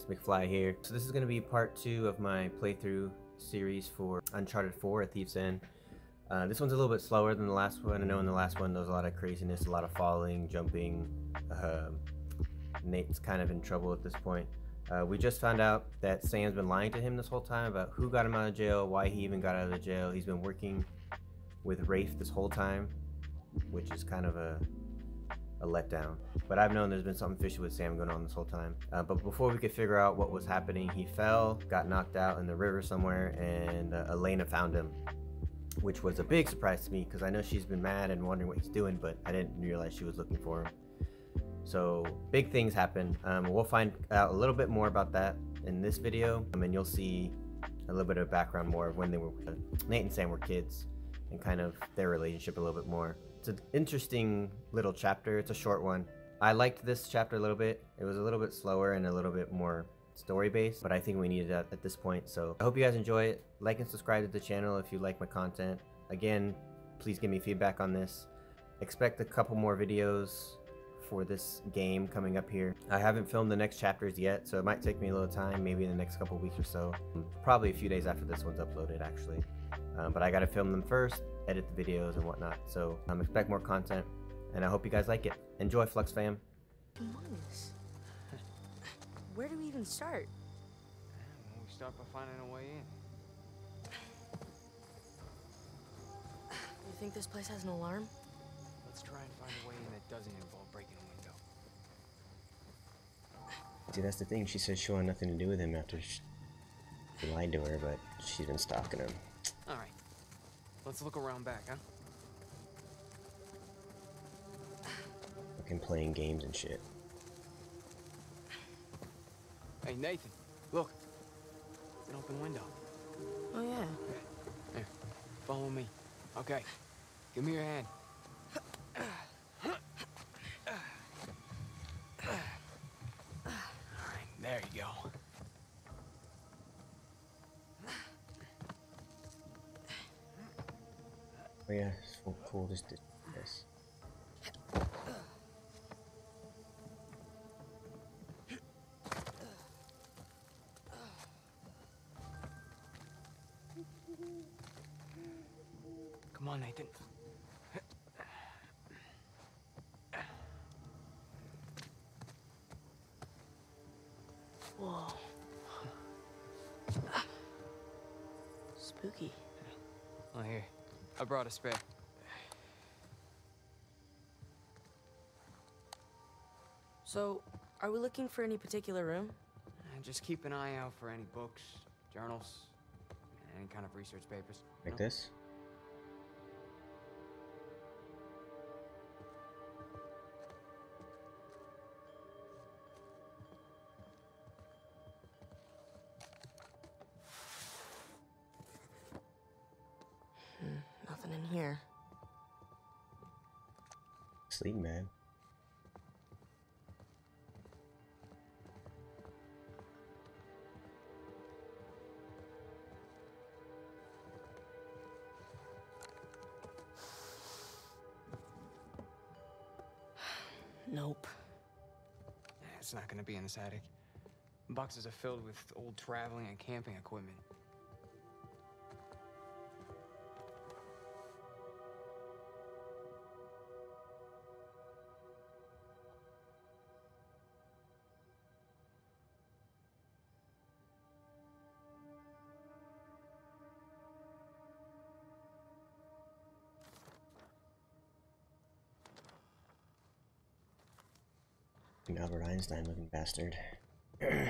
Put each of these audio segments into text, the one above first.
McFly here. So this is going to be part two of my playthrough series for Uncharted 4 at Thief's End. Uh, this one's a little bit slower than the last one. I know in the last one there was a lot of craziness, a lot of falling, jumping. Uh, Nate's kind of in trouble at this point. Uh, we just found out that Sam's been lying to him this whole time about who got him out of jail, why he even got out of the jail. He's been working with Rafe this whole time, which is kind of a a letdown. But I've known there's been something fishy with Sam going on this whole time. Uh, but before we could figure out what was happening, he fell, got knocked out in the river somewhere, and uh, Elena found him, which was a big surprise to me because I know she's been mad and wondering what he's doing, but I didn't realize she was looking for him. So big things happen. Um, we'll find out a little bit more about that in this video, I mean, you'll see a little bit of background more of when they were uh, Nate and Sam were kids and kind of their relationship a little bit more. It's an interesting little chapter. It's a short one. I liked this chapter a little bit. It was a little bit slower and a little bit more story based, but I think we needed that at this point. So I hope you guys enjoy it. Like and subscribe to the channel if you like my content. Again, please give me feedback on this. Expect a couple more videos for this game coming up here. I haven't filmed the next chapters yet, so it might take me a little time, maybe in the next couple weeks or so. Probably a few days after this one's uploaded, actually. Um, but I gotta film them first, edit the videos and whatnot. So um, expect more content, and I hope you guys like it. Enjoy, Flux fam. Humongous. Where do we even start? Well, we start by finding a way in. You think this place has an alarm? Let's try and find a way in that doesn't involve breaking a window. See, that's the thing. She said she wanted nothing to do with him after she lied to her, but she's been stalking him. All right. Let's look around back, huh? Fucking playing games and shit. Hey, Nathan, look. It's an open window. Oh yeah. Here, follow me. Okay. Give me your hand. So cool. Just. Come on, Nathan. Whoa. Spooky. Oh, here. I brought a spare. So, are we looking for any particular room? And just keep an eye out for any books, journals, any kind of research papers. Like know? this? Hmm, nothing in here. Sleep, man. Not gonna be in this attic. Boxes are filled with old traveling and camping equipment. An Albert Einstein looking bastard. That'll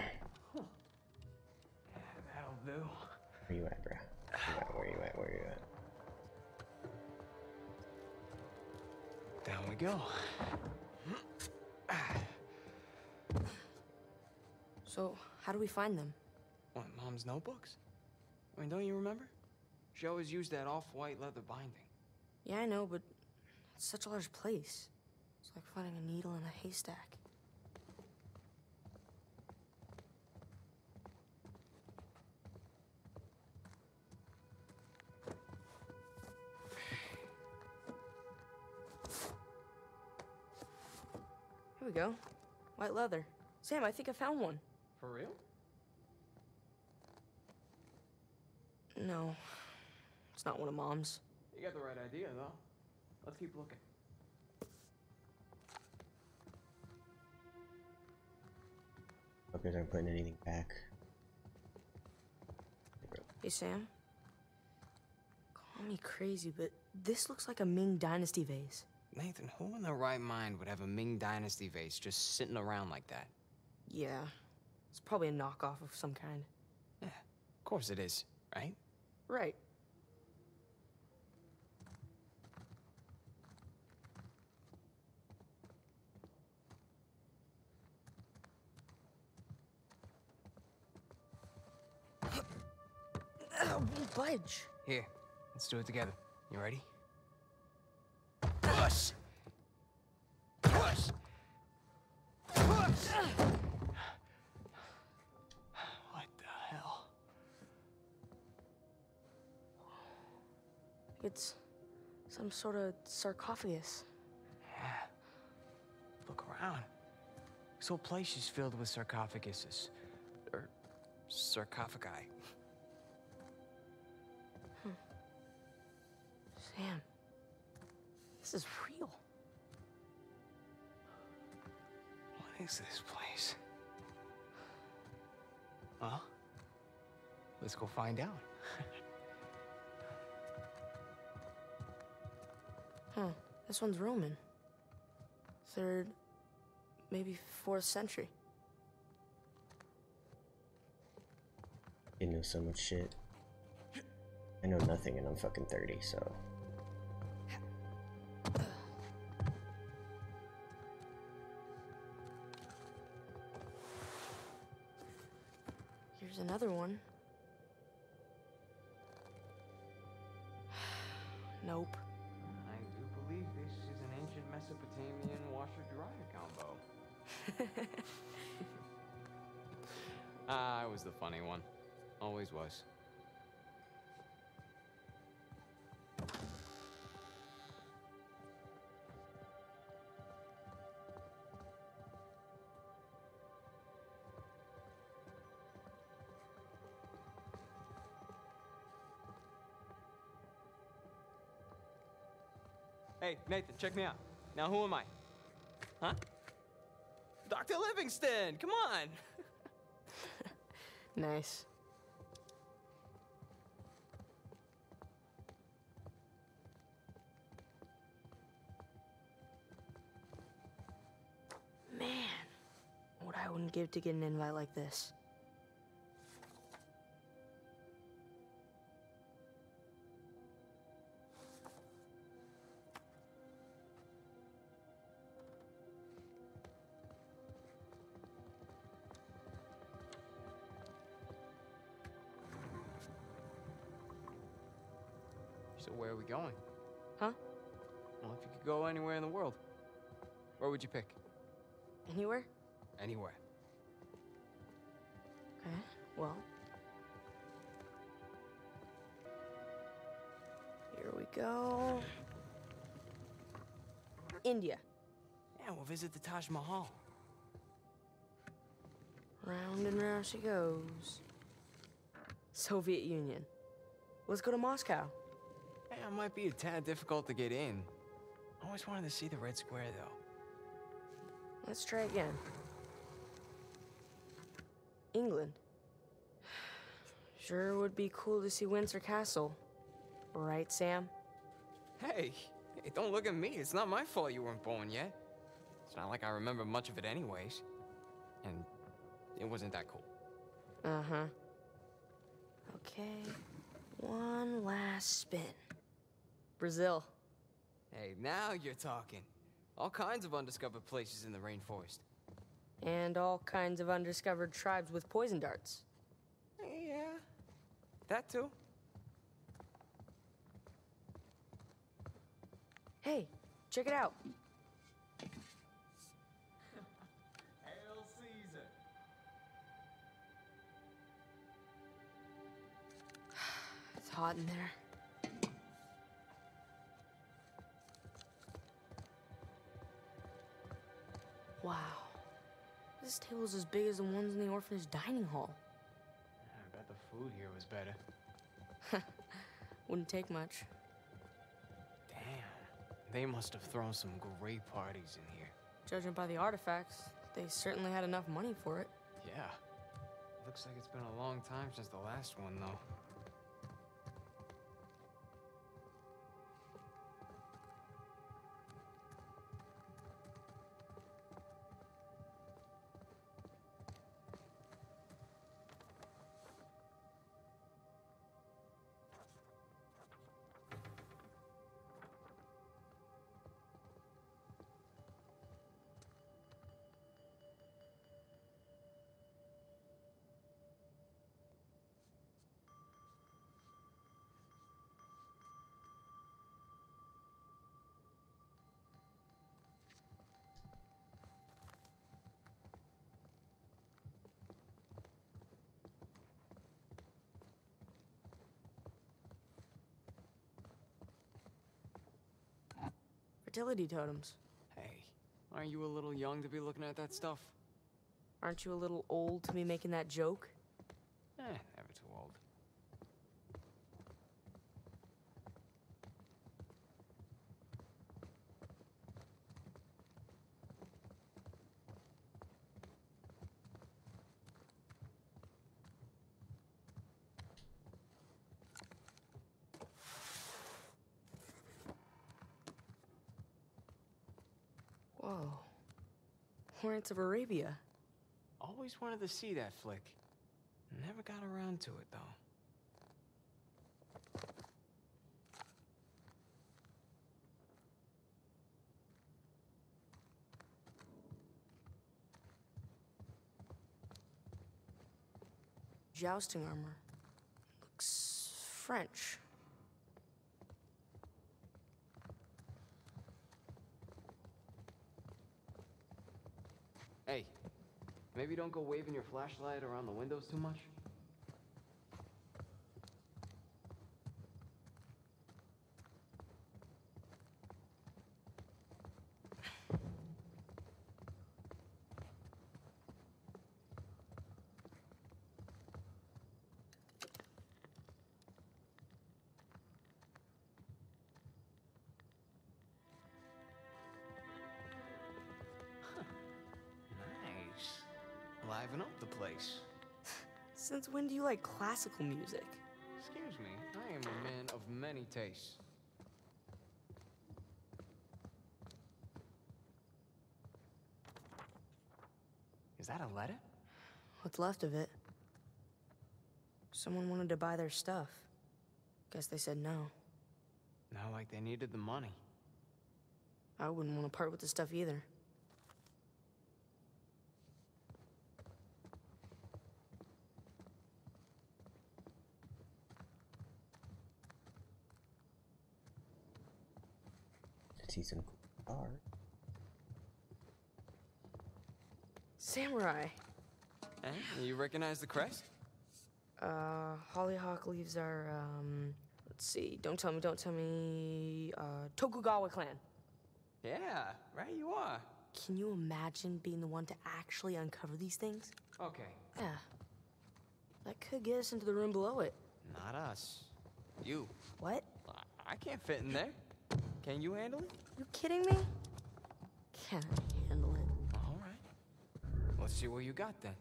do. Where you at, bro? Where you at? Where you at? Where you at? Down we go. So, how do we find them? What, Mom's notebooks? I mean, don't you remember? She always used that off-white leather binding. Yeah, I know, but it's such a large place. It's like finding a needle in a haystack. We go. White leather. Sam, I think I found one. For real? No, it's not one of Mom's. You got the right idea, though. Let's keep looking. Fuckers aren't putting anything back. Hey, Sam. Call me crazy, but this looks like a Ming Dynasty vase. Nathan, who in their right mind would have a Ming Dynasty vase just sitting around like that? Yeah, it's probably a knockoff of some kind. Yeah, of course it is, right? Right. Budge. Here, let's do it together. You ready? Sort of sarcophagus. Yeah. Look around. This whole place is filled with sarcophaguses. Or sarcophagi. Hmm. Sam, this is real. What is this place? Well, let's go find out. Huh, this one's Roman. Third, maybe fourth century. You know so much shit. I know nothing and I'm fucking 30, so. Here's another one. Always was. Hey, Nathan, check me out. Now, who am I? Huh? Dr. Livingstone, come on! Nice. What I wouldn't give to get an invite like this. So where are we going? Huh? Well, if you could go anywhere in the world, where would you pick? Anywhere? Anywhere. Well. Here we go. India. Yeah, we'll visit the Taj Mahal. Round and round she goes. Soviet Union. Let's go to Moscow. Yeah, it might be a tad difficult to get in. I always wanted to see the Red Square, though. Let's try again. England. Sure would be cool to see Windsor Castle. Right, Sam? Hey, hey, don't look at me. It's not my fault you weren't born yet. It's not like I remember much of it anyways. And it wasn't that cool. Uh huh. Okay, one last spin. Brazil. Hey, now you're talking. All kinds of undiscovered places in the rainforest. And all kinds of undiscovered tribes with poison darts. Yeah, that too. Hey, check it out. Hail Caesar! It's hot in there. Wow. This table's as big as the ones in the orphanage dining hall. Food here was better. Wouldn't take much. Damn. They must have thrown some great parties in here. Judging by the artifacts, they certainly had enough money for it. Yeah. Looks like it's been a long time since the last one, though. Fertility totems. Hey, aren't you a little young to be looking at that stuff? Aren't you a little old to be making that joke? Eh, never too old. Whoa. Lawrence of Arabia. Always wanted to see that flick. Never got around to it, though. Jousting armor. Looks French. Hey, maybe don't go waving your flashlight around the windows too much? You like classical music? Excuse me, I am a man of many tastes. Is that a letter? What's left of it? Someone wanted to buy their stuff. Guess they said no. Not like they needed the money. I wouldn't want to part with the stuff either. See some art. Samurai. Eh? You recognize the crest? Uh, Hollyhock leaves are, um, let's see. Don't tell me, don't tell me. Uh, Tokugawa clan. Yeah, right you are. Can you imagine being the one to actually uncover these things? Okay, Yeah. That could get us into the room below it. not us. You. What? I, I can't fit in there. Can you handle it? You kidding me? Can I handle it? All right. Let's see what you got then.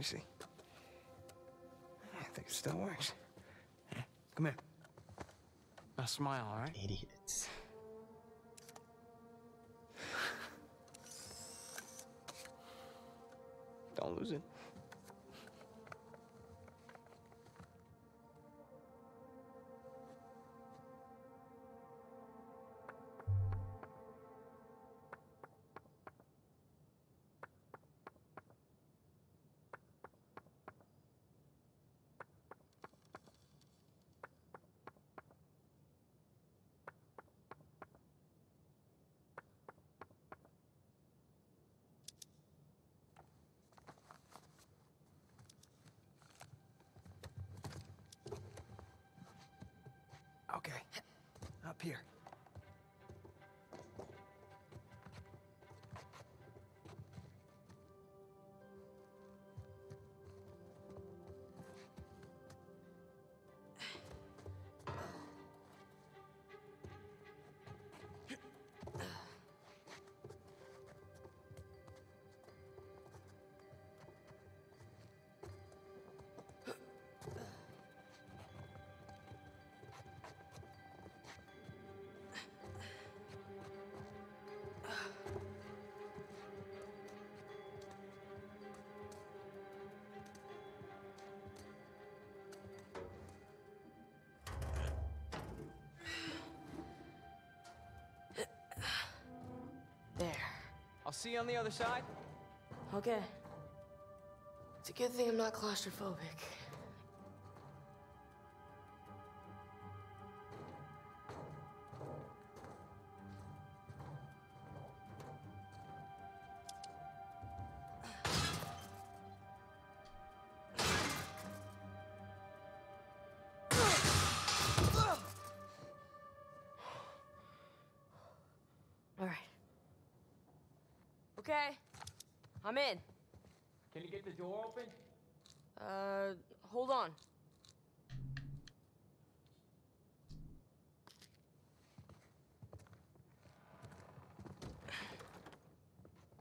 Me see. I think it still works. Come here. Now smile, all right? Idiots. Here. I'll see you on the other side. Okay. It's a good thing I'm not claustrophobic. In. Can you get the door open? Uh, hold on.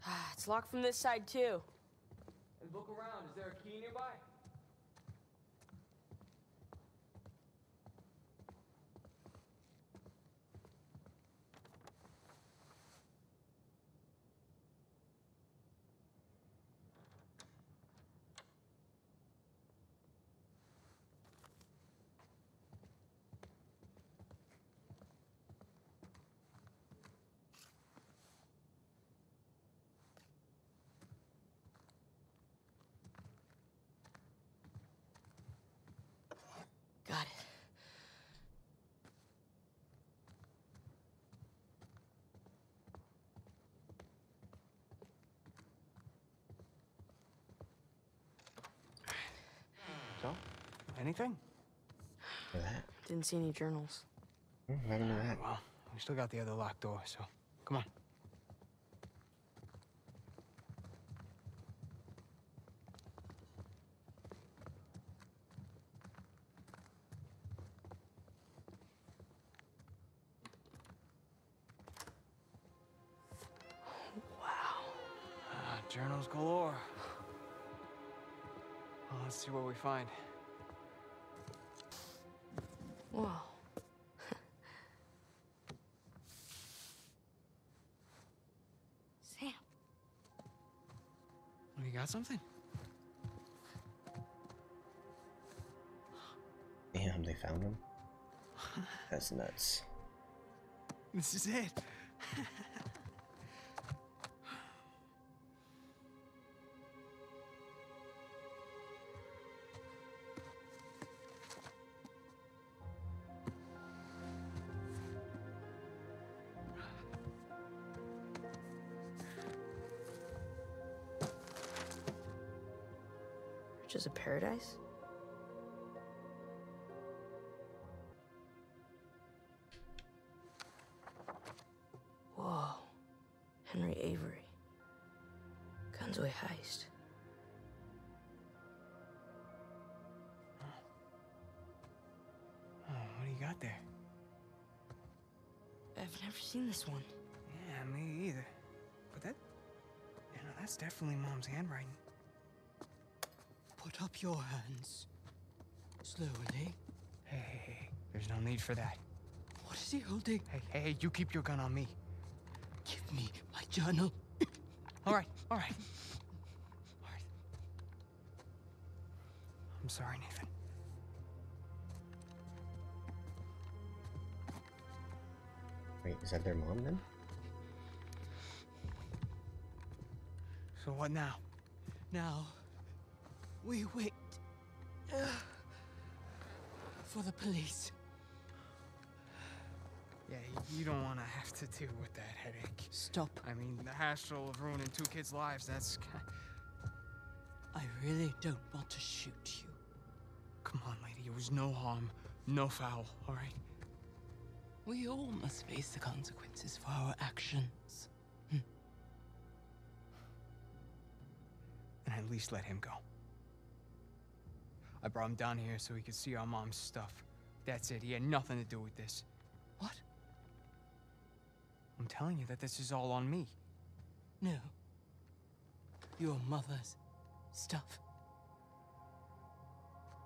It's locked from this side too. And look around. Is there a key nearby? Got it. So, anything? For that. Didn't see any journals. Hmm, Not into that. Well, we still got the other locked door, so come on. Got something? Damn, they found him. That's nuts. This is it. seen this one. Yeah, me either. But that, you know, that's definitely Mom's handwriting. Put up your hands. Slowly. Hey, hey, hey. There's no need for that. What is he holding? Hey, hey, hey, you keep your gun on me. Give me my journal. All right, all right. All right. I'm sorry, Nathan. Wait, is that their mom then? So what now? Now, we wait uh, for the police. Yeah, you don't want to have to deal with that headache. Stop. I mean, the hassle of ruining two kids' lives, that's... I really don't want to shoot you. Come on, lady, it was no harm, no foul, all right? We all must face the consequences for our actions. And at least let him go. I brought him down here so he could see our mom's stuff. That's it. He had nothing to do with this. What? I'm telling you that this is all on me. No. Your mother's stuff.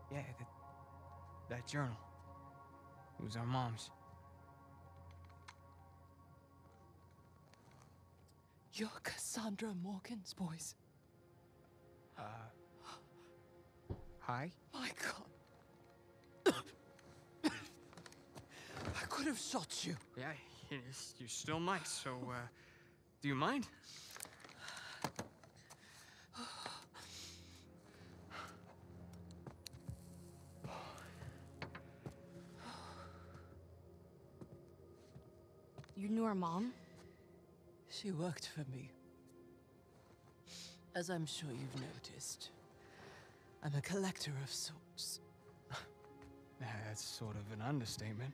Yeah, that, that journal. It was our mom's. You're Cassandra Morgan's voice. Uh. Hi? My God. I could have shot you. Yeah, you, you still might, so, uh. Do you mind? You knew our mom? She worked for me. As I'm sure you've noticed, I'm a collector of sorts. That's sort of an understatement.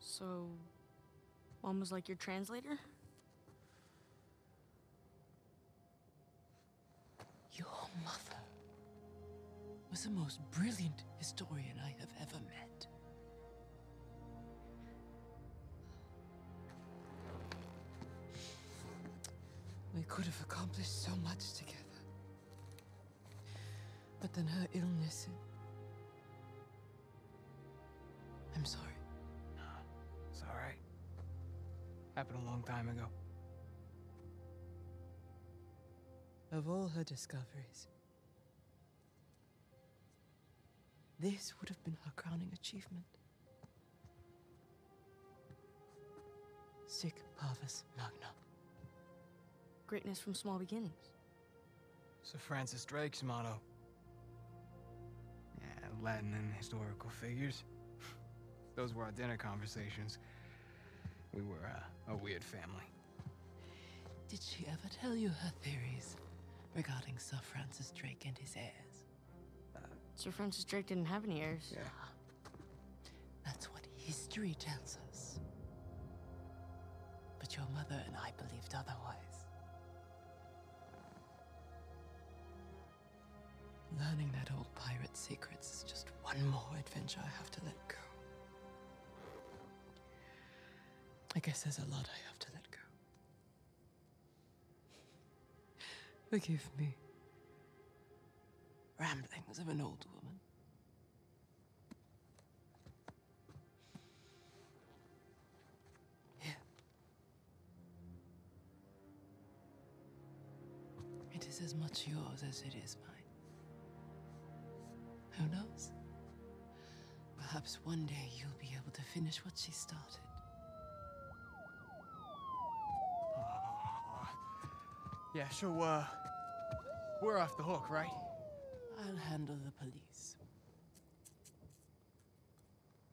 So, mom was like your translator? Your mother was the most brilliant historian I have ever met. We could have accomplished so much together. But then her illness. I'm sorry. It's alright. Happened a long time ago. Of all her discoveries, this would have been her crowning achievement. Sic Parvis Magna. Greatness from small beginnings. Sir Francis Drake's motto. Yeah, Latin and historical figures. Those were our dinner conversations. We were uh, a weird family. Did she ever tell you her theories regarding Sir Francis Drake and his heirs? Sir Francis Drake didn't have any heirs. Yeah. That's what history tells us. But your mother and I believed otherwise. Learning that old pirate's secrets is just one more adventure I have to let go. I guess there's a lot I have to let go. Forgive me. Ramblings of an old woman. Here. It is as much yours as it is mine. Who knows? Perhaps one day you'll be able to finish what she started. Yeah, so, uh, we're off the hook, right? I'll handle the police.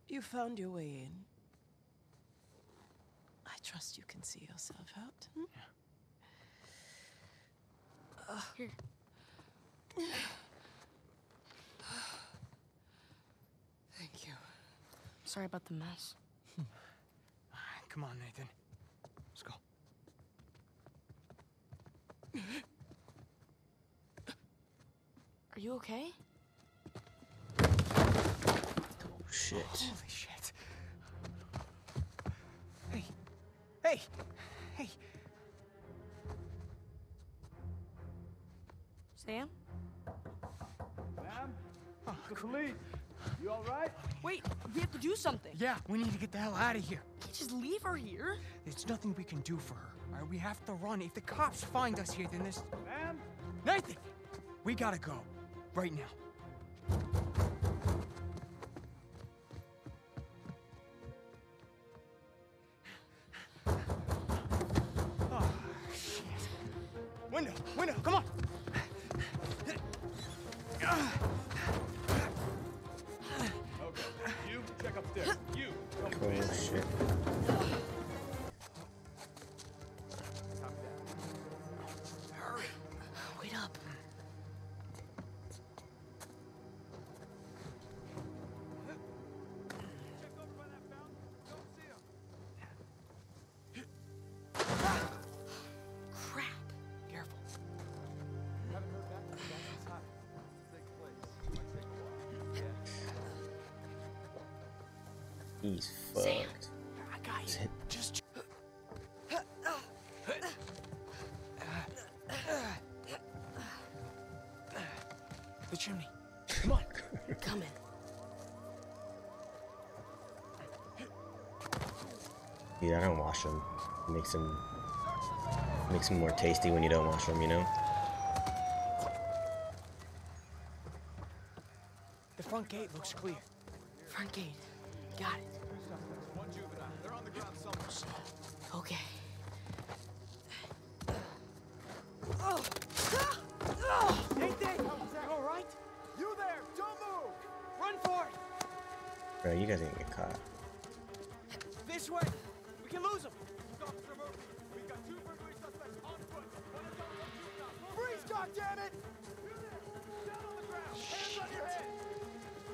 You found your way in. I trust you can see yourself out. hmm? Here. Thank you. Sorry about the mess. Come on, Nathan. Let's go. Are you okay? Oh, Shit. Holy shit. Hey. Hey. Hey. Sam? Ma'am? The police. You all right? Wait, we have to do something. Yeah, we need to get the hell out of here. Can't just leave her here. There's nothing we can do for her. All right, we have to run. If the cops find us here, then this... Ma'am? Nathan. We gotta go, right now. Oh, shit. Window, window, come on. Check upstairs. You. Come Cool shit. He's Sam. I got you. Just. The chimney. Come on. Coming. Dude, I don't wash them. Makes them makes them more tasty when you don't wash them, you know. The front gate looks clear. Front gate. Got it. Ground. Okay. Nathan! You alright? You there! Don't move! Run for it! Bro, you guys ain't get caught. This way! We can lose him! Officer Murphy, we've got two burglary suspects on foot. One is on the juvenile. Freeze, goddammit! You there! Down on the ground! Hands on your head!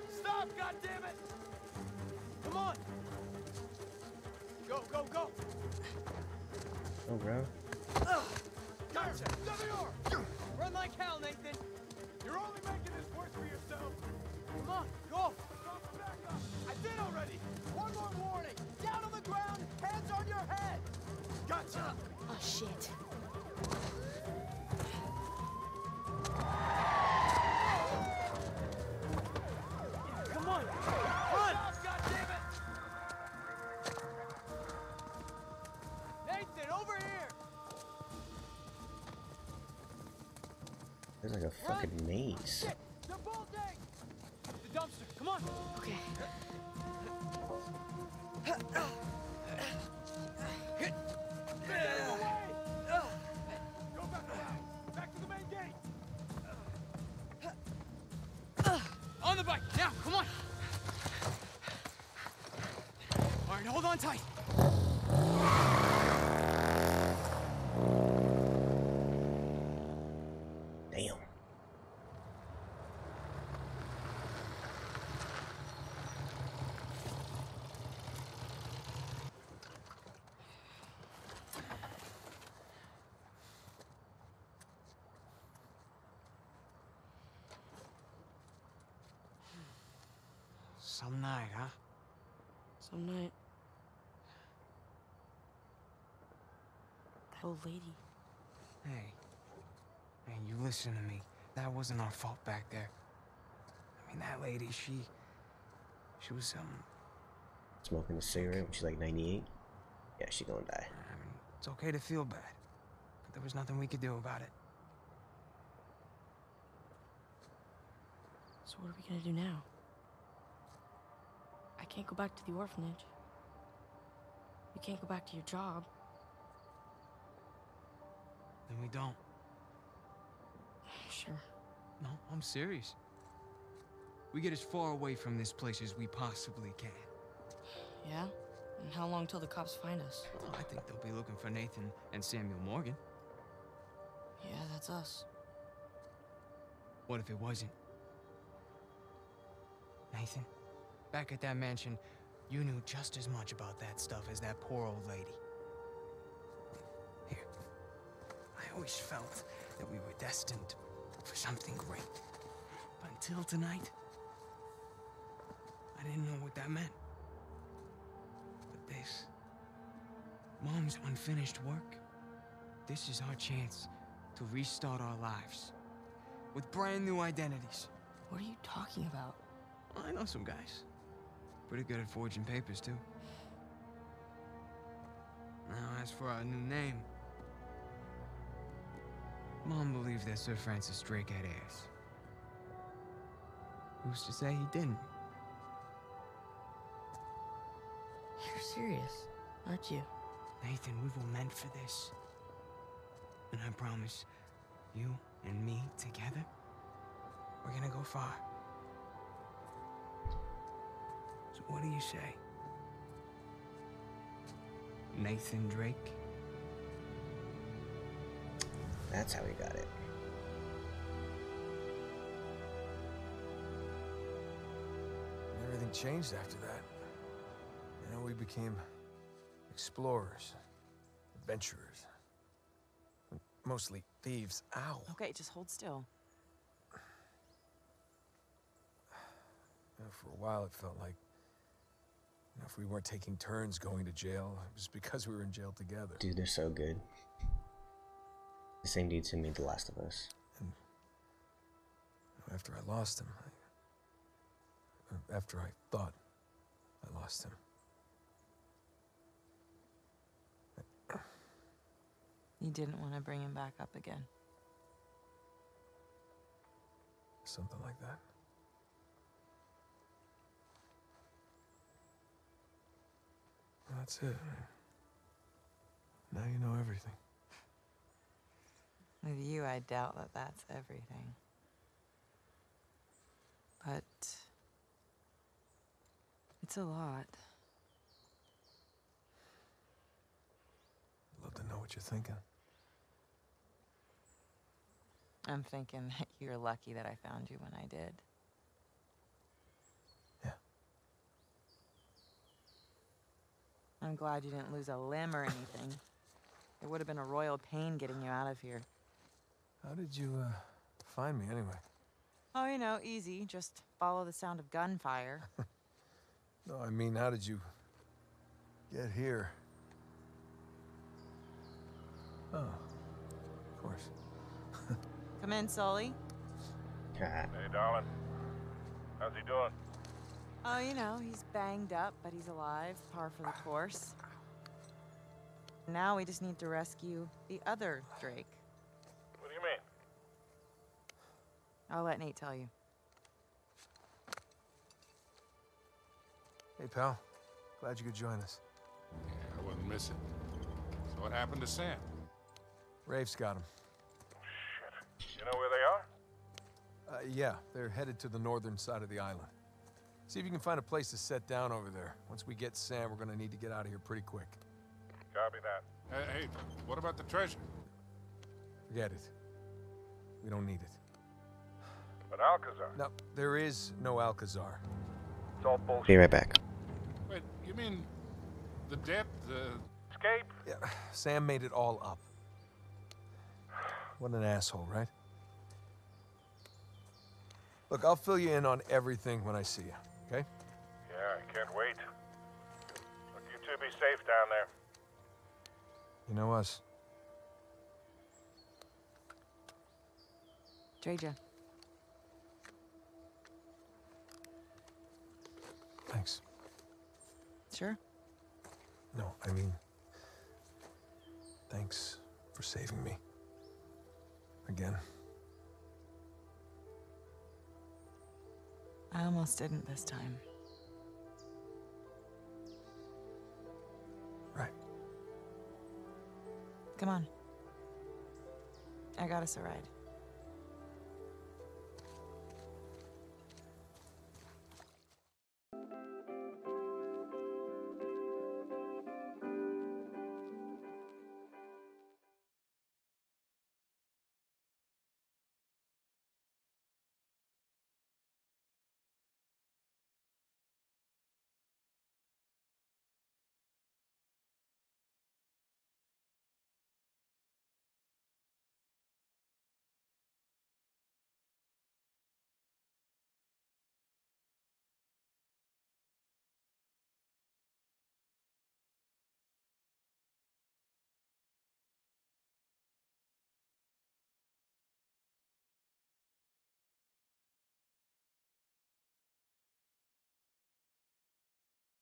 Stop, goddammit! Come on! Go, go, go! Oh, bro. Gotcha! WR! Run like hell, Nathan! You're only making this worse for yourself! Come on, go! Stop the backup! I did already! One more warning! Down on the ground! Hands on your head! Gotcha! Oh, shit. There's like a fucking maze. They're bolting! The dumpster, come on! Okay. Some night, huh? Some night. That old lady. Hey. Hey, you listen to me. That wasn't our fault back there. I mean, that lady, she... She was, um... Smoking a cigarette when she's like 98. Yeah, she gonna die. I mean, it's okay to feel bad. But there was nothing we could do about it. So what are we gonna do now? Can't go back to the orphanage. You can't go back to your job. Then we don't. Sure. No, I'm serious. We get as far away from this place as we possibly can. Yeah? And how long till the cops find us? Well, I think they'll be looking for Nathan and Samuel Morgan. Yeah, that's us. What if it wasn't? Nathan, back at that mansion, you knew just as much about that stuff as that poor old lady. Here, I always felt that we were destined for something great. But until tonight, I didn't know what that meant. But this, Mom's unfinished work, this is our chance to restart our lives with brand new identities. What are you talking about? I know some guys. Pretty good at forging papers, too. Now, as for our new name, Mom believed that Sir Francis Drake had heirs. Who's to say he didn't? You're serious, aren't you? Nathan, we were meant for this. And I promise, you and me together, we're gonna go far. So what do you say? Nathan Drake? That's how he got it. Everything changed after that. You know, we became explorers, adventurers, mostly thieves. Ow! Okay, just hold still. You know, for a while, it felt like know, if we weren't taking turns going to jail, it was because we were in jail together. Dude, they're so good. The same dudes who made The Last of Us. And after I lost him, I, after I thought I lost him, You didn't want to bring him back up again. something like that. That's it. Now you know everything. With you, I doubt that that's everything. But it's a lot. I'd love to know what you're thinking. I'm thinking that you're lucky that I found you when I did. I'm glad you didn't lose a limb or anything. It would have been a royal pain getting you out of here. How did you uh, find me anyway? Oh, you know, easy. Just follow the sound of gunfire. No, I mean, how did you get here? Oh, of course. Come in, Sully. Ah, Hey, darling. How's he doing? Oh, you know, he's banged up, but he's alive. Par for the course. Now we just need to rescue the other Drake. What do you mean? I'll let Nate tell you. Hey, pal. Glad you could join us. Yeah, I wasn't missing. So what happened to Sam? Rafe's got him. Shit. You know where they are? Uh, yeah, they're headed to the northern side of the island. See if you can find a place to set down over there. Once we get Sam, we're gonna need to get out of here pretty quick. Copy that. Hey, hey, what about the treasure? Forget it. We don't need it. But Alcazar. No, there is no Alcazar. It's all bullshit. Be right back. Wait, you mean the debt, the... Escape? Yeah, Sam made it all up. What an asshole, right? Look, I'll fill you in on everything when I see you, okay? Yeah, I can't wait. Look, you two be safe down there. You know us. Treja. Thanks. Sure. No, I mean, thanks for saving me. Again. I almost didn't this time. Right. Come on. I got us a ride.